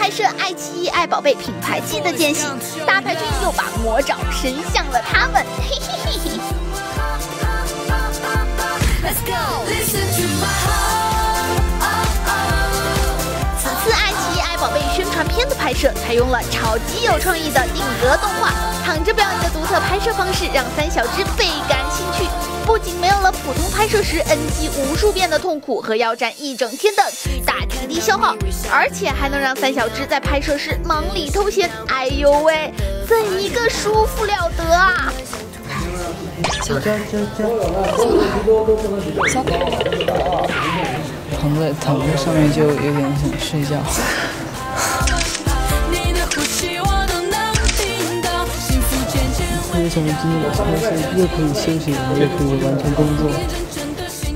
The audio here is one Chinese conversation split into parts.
拍摄爱奇艺爱宝贝品牌季的间隙，大牌君又把魔爪伸向了他们。嘿嘿嘿嘿。拍摄，采用了超级有创意的定格动画，躺着表演的独特拍摄方式让三小只倍感兴趣。不仅没有了普通拍摄时 NG 无数遍的痛苦和要站一整天的巨大体力消耗，而且还能让三小只在拍摄时忙里偷闲。哎呦喂，怎一个舒服了得啊！躺在躺在上面就有点想睡觉。为什么今天的拍摄又可以休息，又可以完成工作？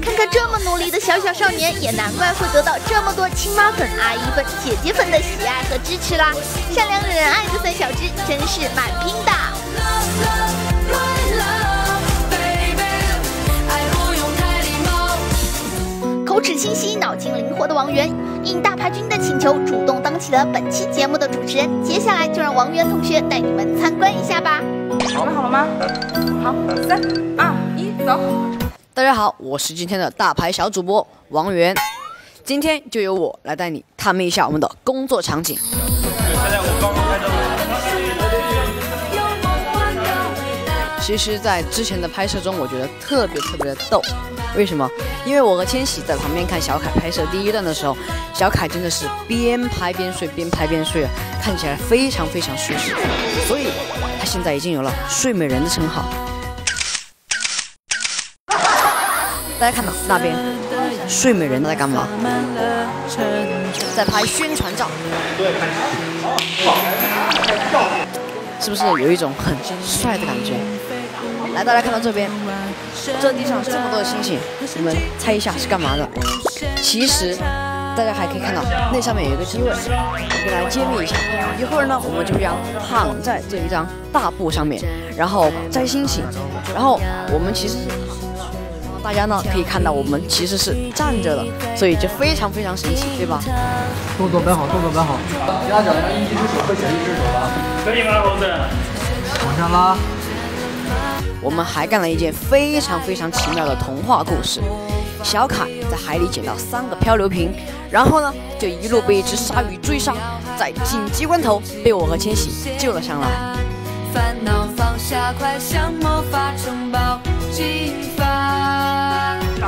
看看这么努力的小小少年，也难怪会得到这么多亲妈粉、阿姨粉、姐姐粉的喜爱和支持啦！善良仁爱的三小只真是蛮拼的。口齿清晰、脑筋灵活的王源，应大牌君的请求，主动当起了本期节目的主持人。接下来就让王源同学带你们参观一下吧。准备好了吗？好，三二一，走！大家好，我是今天的大牌小主播王源，今天就由我来带你探秘一下我们的工作场景现在我刚刚开车。其实，在之前的拍摄中，我觉得特别特别的逗。为什么？因为我和千玺在旁边看小凯拍摄第一段的时候，小凯真的是边拍边睡，边拍边睡啊，看起来非常非常舒适。所以，他现在已经有了“睡美人”的称号。大家看到那边，睡美人在干嘛？在拍宣传照。是不是有一种很帅的感觉？来，大家看到这边，这地上这么多的星星，你们猜一下是干嘛的？其实，大家还可以看到那上面有一个机位，我给大家揭秘一下。一会儿呢，我们就将躺在这一张大布上面，然后摘星星，然后我们其实是大家呢可以看到我们其实是站着的，所以就非常非常神奇，对吧？动作摆好，动作摆好，压脚要一只手会选一只手吧，可以吗，猴子？往下拉。我们还干了一件非常非常奇妙的童话故事。小凯在海里捡到三个漂流瓶，然后呢，就一路被一只鲨鱼追杀，在紧急关头被我和千玺救了上来。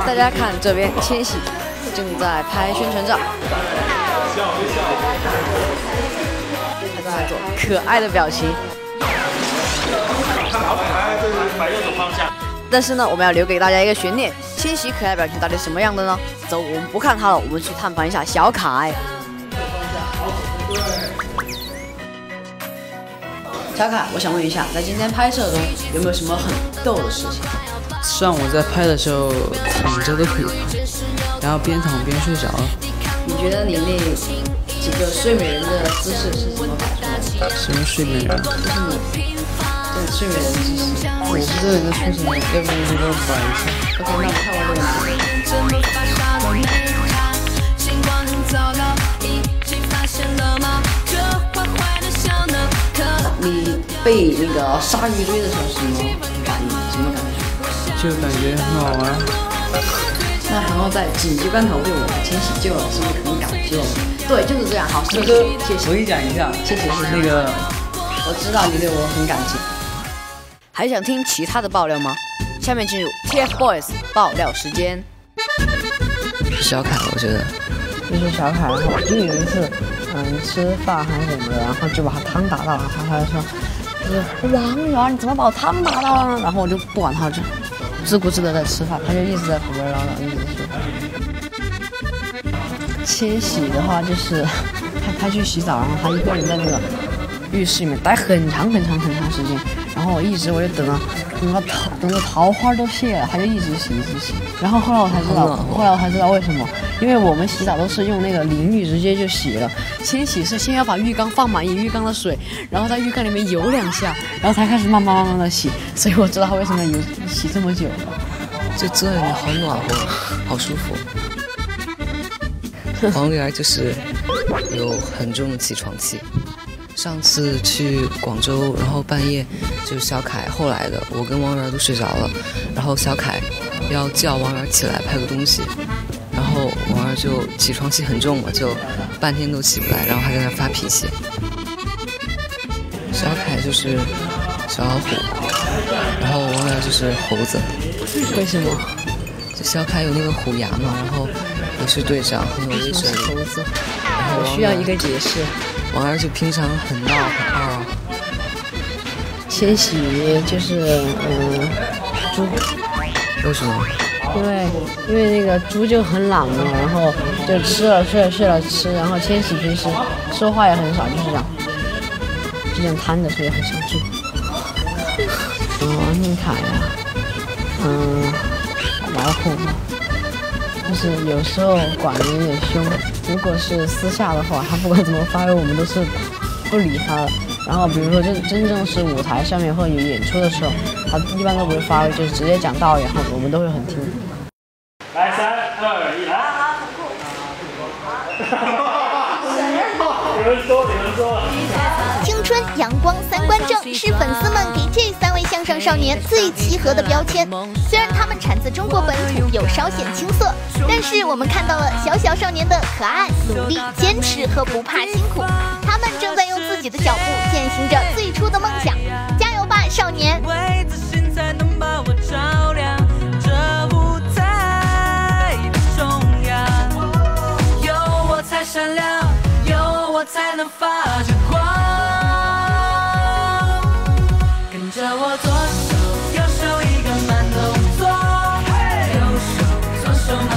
大家看这边，千玺正在拍宣传照，他正在做可爱的表情。但是呢，我们要留给大家一个悬念：千玺可爱表情到底什么样的呢？走，我们不看他了，我们去探访一下小凯。小凯，我想问一下，在今天拍摄中有没有什么很逗的事情？上午在拍的时候躺着都可以拍，然后边躺边睡着了。你觉得你那几个睡美人的姿势是怎么摆出来的？什么睡美人？就是你。睡美人姿势，我不知道你在说什么，要不然你给我摆一下。OK，那我看完这个。你被那个鲨鱼追的时候是什么感什么感觉？就感觉很好玩。那然后在紧急关头被我千玺救了，是不是很感激我们？对，就是这样。好，谢谢，谢谢。我跟你讲一下，谢谢，谢谢。那个，我知道你对我很感激。还想听其他的爆料吗？下面进入 TFBOYS 爆料时间。小凯，我觉得就是小凯，然后就有一次，嗯，吃饭还是什么的，然后就把他汤打到了，然后他就说，就是王源，你怎么把我汤打到了？然后我就不管他，就自顾自的在吃饭，他就一直在旁边唠叨，一直说。千玺的话就是他他去洗澡，然后他一个人在那个浴室里面待很长很长很长时间。然后我一直我就等到，等到桃等到桃花都谢了，他就一直洗一直洗。然后后来我才知道，后来我才知道为什么，因为我们洗澡都是用那个淋浴直接就洗了，先洗是先要把浴缸放满一浴缸的水，然后在浴缸里面游两下，然后才开始慢慢慢慢的洗。所以我知道他为什么游洗这么久了。就这里好暖和，好舒服。王源就是有很重的起床气。上次去广州，然后半夜就是小凯后来的，我跟王源都睡着了，然后小凯要叫王源起来拍个东西，然后王源就起床气很重嘛，就半天都起不来，然后还在那发脾气。小凯就是小老虎，然后王源就是猴子。为什么？就小凯有那个虎牙嘛，然后也是队长，很有威慑力。猴子，然后我需要一个解释。王二就平常很闹很二。千玺就是嗯猪，为什么？因为因为那个猪就很懒嘛，然后就吃了睡了睡了吃，然后千玺平时说话也很少，就是这样，就这样瘫着，所以很像猪。嗯，王俊凯呀，嗯，老虎，就是有时候管的有点凶。如果是私下的话，他不管怎么发威，我们都是不理他的。然后比如说真真正是舞台上面或者有演出的时候，他一般都不会发威，就是直接讲道理，然后我们都会很听。来，三二一，来！有人说，有人说。青春、阳光、三观正，是粉丝们给这三上少年最契合的标签。虽然他们产自中国本土，有稍显青涩，但是我们看到了小小少年的可爱、努力、坚持和不怕辛苦。他们正在用自己的脚步践行着最初的梦想。加油吧，少年！有我才能发着光。跟着我左手右手一个慢动作右手左手慢